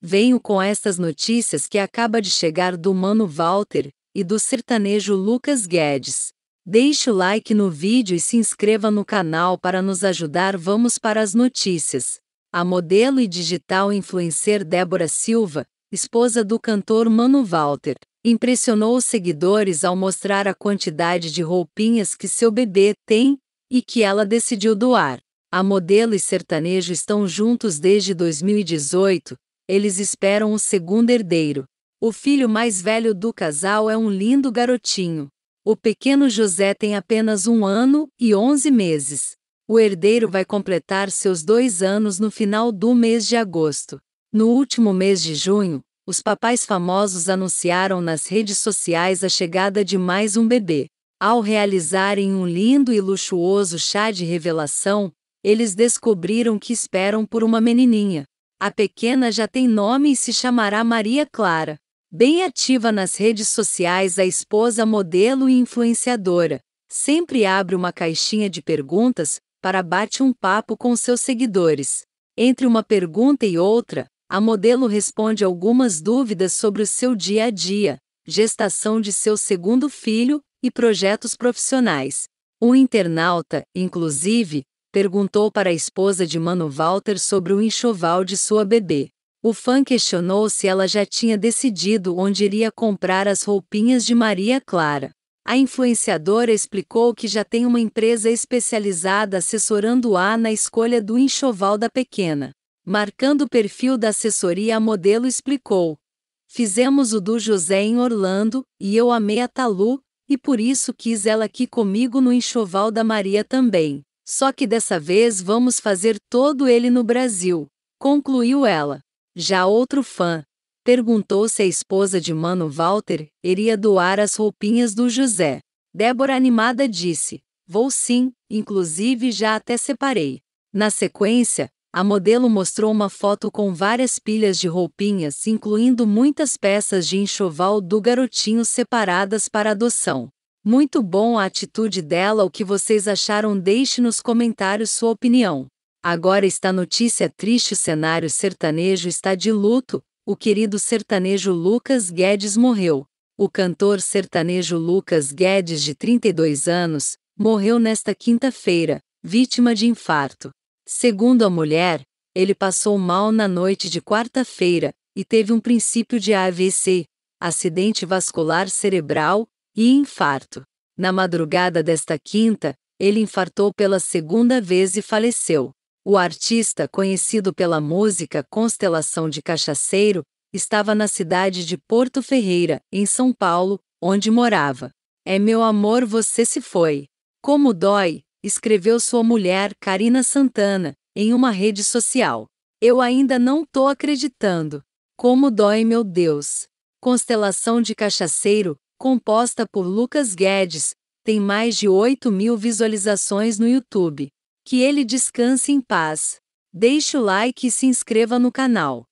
Venho com estas notícias que acaba de chegar do Mano Walter e do sertanejo Lucas Guedes. Deixe o like no vídeo e se inscreva no canal para nos ajudar. Vamos para as notícias. A modelo e digital influencer Débora Silva, esposa do cantor Mano Walter, impressionou os seguidores ao mostrar a quantidade de roupinhas que seu bebê tem e que ela decidiu doar. A modelo e sertanejo estão juntos desde 2018, eles esperam o segundo herdeiro. O filho mais velho do casal é um lindo garotinho. O pequeno José tem apenas um ano e onze meses. O herdeiro vai completar seus dois anos no final do mês de agosto. No último mês de junho, os papais famosos anunciaram nas redes sociais a chegada de mais um bebê. Ao realizarem um lindo e luxuoso chá de revelação, eles descobriram que esperam por uma menininha. A pequena já tem nome e se chamará Maria Clara. Bem ativa nas redes sociais, a esposa modelo e influenciadora sempre abre uma caixinha de perguntas para bate um papo com seus seguidores. Entre uma pergunta e outra, a modelo responde algumas dúvidas sobre o seu dia a dia, gestação de seu segundo filho e projetos profissionais. Um internauta, inclusive, perguntou para a esposa de Mano Walter sobre o enxoval de sua bebê. O fã questionou se ela já tinha decidido onde iria comprar as roupinhas de Maria Clara. A influenciadora explicou que já tem uma empresa especializada assessorando-a na escolha do enxoval da pequena. Marcando o perfil da assessoria, a modelo explicou: Fizemos o do José em Orlando, e eu amei a Talu, e por isso quis ela aqui comigo no enxoval da Maria também. Só que dessa vez vamos fazer todo ele no Brasil, concluiu ela. Já outro fã perguntou se a esposa de Mano Walter iria doar as roupinhas do José. Débora animada disse: Vou sim, inclusive já até separei. Na sequência, a modelo mostrou uma foto com várias pilhas de roupinhas, incluindo muitas peças de enxoval do garotinho separadas para adoção. Muito bom a atitude dela. O que vocês acharam? Deixe nos comentários sua opinião. Agora está notícia triste: o cenário sertanejo está de luto. O querido sertanejo Lucas Guedes morreu. O cantor sertanejo Lucas Guedes, de 32 anos, morreu nesta quinta-feira, vítima de infarto. Segundo a mulher, ele passou mal na noite de quarta-feira e teve um princípio de AVC, acidente vascular cerebral e infarto. Na madrugada desta quinta, ele infartou pela segunda vez e faleceu. O artista, conhecido pela música Constelação de Cachaceiro, estava na cidade de Porto Ferreira, em São Paulo, onde morava. É meu amor, você se foi. Como dói, escreveu sua mulher Karina Santana, em uma rede social. Eu ainda não tô acreditando. Como dói, meu Deus. Constelação de Cachaceiro, composta por Lucas Guedes, tem mais de 8 mil visualizações no YouTube. Que ele descanse em paz. Deixe o like e se inscreva no canal.